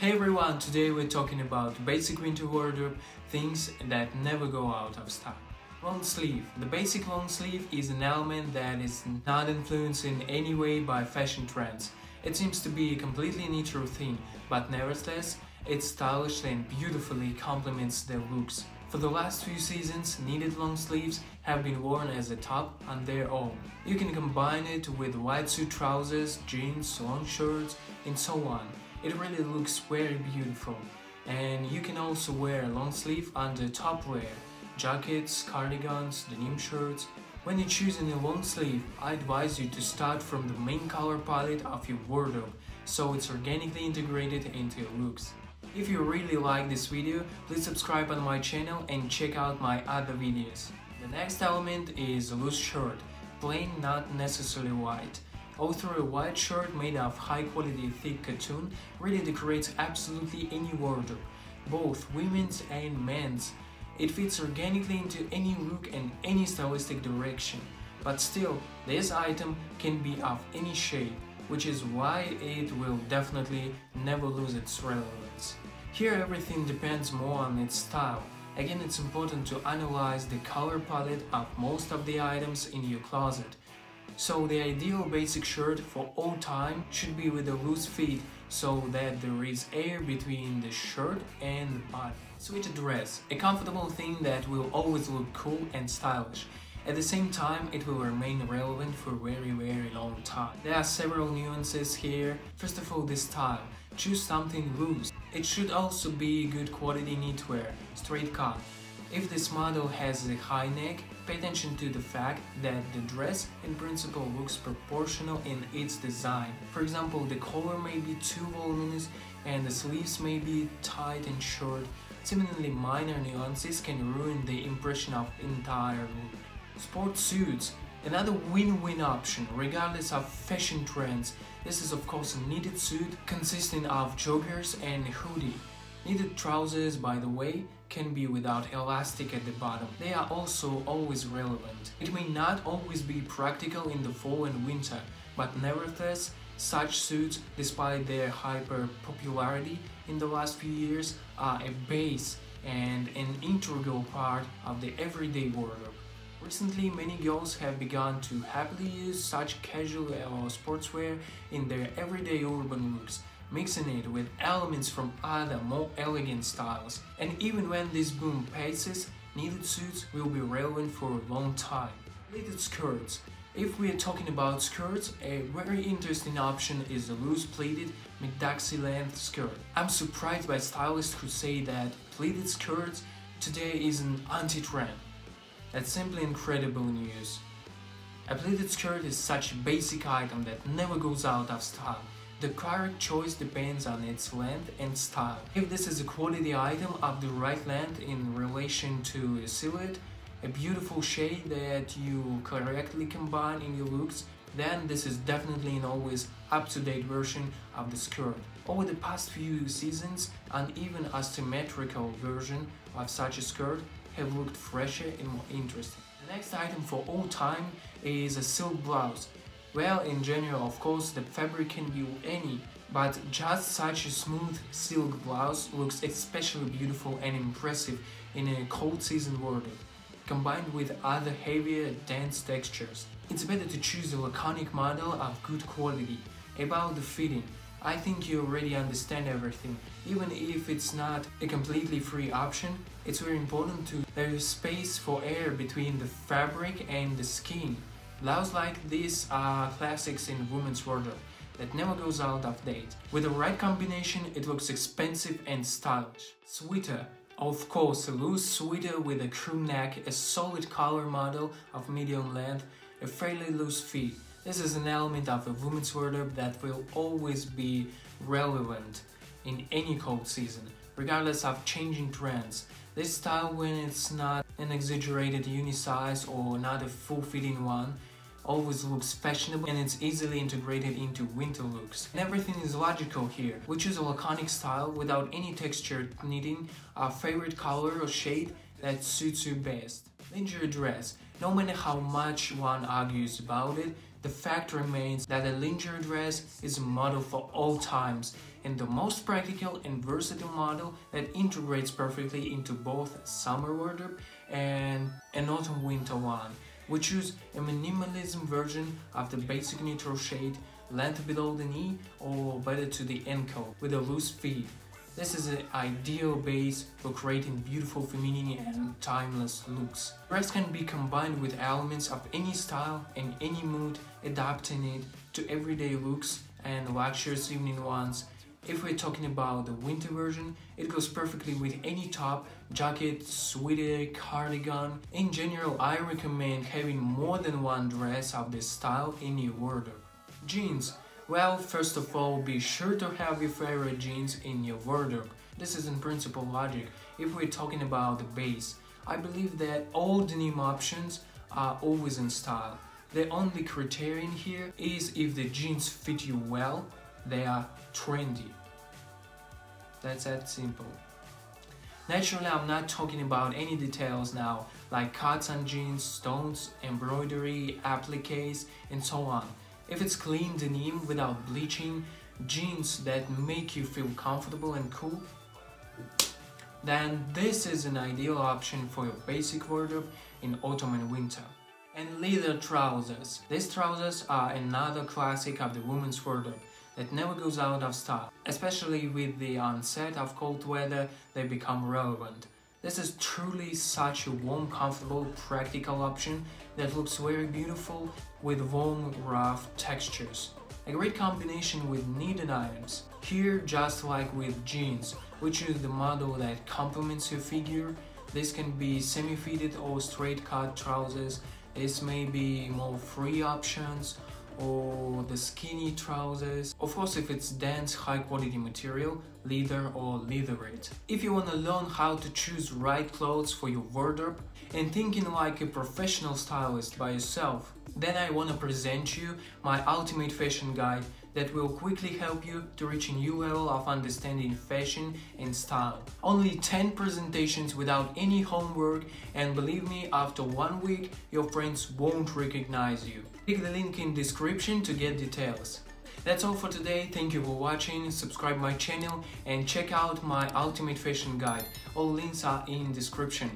Hey everyone, today we're talking about basic winter wardrobe, things that never go out of style. Long sleeve. The basic long sleeve is an element that is not influenced in any way by fashion trends. It seems to be a completely neutral thing, but nevertheless, it stylishly and beautifully complements their looks. For the last few seasons, knitted long sleeves have been worn as a top on their own. You can combine it with white suit trousers, jeans, long shirts, and so on. It really looks very beautiful. And you can also wear a long sleeve under top wear, jackets, cardigans, denim shirts. When you're choosing a long sleeve, I advise you to start from the main color palette of your wardrobe, so it's organically integrated into your looks. If you really like this video, please subscribe on my channel and check out my other videos. The next element is a loose shirt, plain not necessarily white. Although a white shirt made of high quality thick cotton really decorates absolutely any wardrobe, both women's and men's. It fits organically into any look and any stylistic direction. But still, this item can be of any shape, which is why it will definitely never lose its relevance. Here everything depends more on its style. Again, it's important to analyze the color palette of most of the items in your closet. So the ideal basic shirt for all time should be with a loose fit so that there is air between the shirt and the body. Sweater dress, a comfortable thing that will always look cool and stylish. At the same time, it will remain relevant for very very long time. There are several nuances here. First of all, the style. Choose something loose. It should also be good quality knitwear, straight cut. If this model has a high neck, pay attention to the fact that the dress in principle looks proportional in its design. For example, the collar may be too voluminous and the sleeves may be tight and short. Similarly, minor nuances can ruin the impression of entire look. Sport suits, another win-win option regardless of fashion trends. This is of course a knitted suit consisting of joggers and hoodie. Knitted trousers, by the way, can be without elastic at the bottom. They are also always relevant. It may not always be practical in the fall and winter, but nevertheless, such suits, despite their hyper popularity in the last few years, are a base and an integral part of the everyday wardrobe. Recently, many girls have begun to happily use such casual or sportswear in their everyday urban looks, mixing it with elements from other, more elegant styles. And even when this boom passes, knitted suits will be relevant for a long time. Pleated skirts. If we are talking about skirts, a very interesting option is a loose pleated mid-daxi length skirt. I'm surprised by stylists who say that pleated skirts today is an anti-trend. That's simply incredible news. A pleated skirt is such a basic item that never goes out of style. The correct choice depends on its length and style. If this is a quality item of the right length in relation to a silhouette, a beautiful shade that you correctly combine in your looks, then this is definitely an always up-to-date version of the skirt. Over the past few seasons, an even asymmetrical version of such a skirt have looked fresher and more interesting. The next item for all time is a silk blouse. Well, in general, of course, the fabric can be any, but just such a smooth silk blouse looks especially beautiful and impressive in a cold season wardrobe, combined with other heavier, dense textures. It's better to choose a laconic model of good quality. About the fitting, I think you already understand everything. Even if it's not a completely free option, it's very important to there is space for air between the fabric and the skin. Blouse like this are classics in women's wardrobe that never goes out of date. With the right combination, it looks expensive and stylish. Sweater. Of course, a loose sweater with a crew neck, a solid collar model of medium length, a fairly loose fit. This is an element of a woman's wardrobe that will always be relevant in any cold season, regardless of changing trends. This style, when it's not an exaggerated unisize or not a full-fitting one, always looks fashionable and it's easily integrated into winter looks. And everything is logical here. We choose a laconic style without any texture needing a favorite color or shade that suits you best. Lingerie dress. No matter how much one argues about it, the fact remains that a lingerie dress is a model for all times and the most practical and versatile model that integrates perfectly into both summer wardrobe and an autumn winter one. We choose a minimalism version of the basic neutral shade, length below the knee or better to the ankle with a loose fit. This is an ideal base for creating beautiful feminine and timeless looks. Dress can be combined with elements of any style and any mood, adapting it to everyday looks and luxurious evening ones. If we're talking about the winter version, it goes perfectly with any top, jacket, sweater, cardigan. In general, I recommend having more than one dress of this style in your wardrobe. Jeans well, first of all, be sure to have your favorite jeans in your wardrobe. This is in principle logic. If we're talking about the base, I believe that all denim options are always in style. The only criterion here is if the jeans fit you well, they are trendy. That's that simple. Naturally, I'm not talking about any details now, like cuts on jeans, stones, embroidery, appliques, and so on. If it's clean denim without bleaching, jeans that make you feel comfortable and cool, then this is an ideal option for your basic wardrobe in autumn and winter. And leather trousers. These trousers are another classic of the women's wardrobe that never goes out of style. Especially with the onset of cold weather, they become relevant. This is truly such a warm, comfortable, practical option that looks very beautiful with warm, rough textures. A great combination with knitted items. Here, just like with jeans, which is the model that complements your figure. This can be semi-fitted or straight cut trousers. This may be more free options or the skinny trousers. Of course, if it's dense, high quality material, leather or leatherette. If you want to learn how to choose right clothes for your wardrobe and thinking like a professional stylist by yourself, then I want to present you my ultimate fashion guide that will quickly help you to reach a new level of understanding fashion and style. Only 10 presentations without any homework and believe me, after one week, your friends won't recognize you. Click the link in description to get details. That's all for today, thank you for watching, subscribe my channel and check out my ultimate fashion guide. All links are in description.